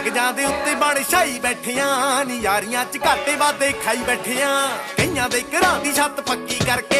ਕਾਗਜ਼ਾਂ ਦੇ ਉੱਤੇ ਬਣ ਛਾਈ ਬੈਠੀਆਂ ਨੀ ਯਾਰੀਆਂ ਚ ਘਾਟੇ ਵਾਦੇ ਖਾਈ ਬੈਠੀਆਂ। ਕਈਆਂ ਦੇ ਘਰਾਂ ਦੀ ਛੱਤ ਪੱਕੀ ਕਰਕੇ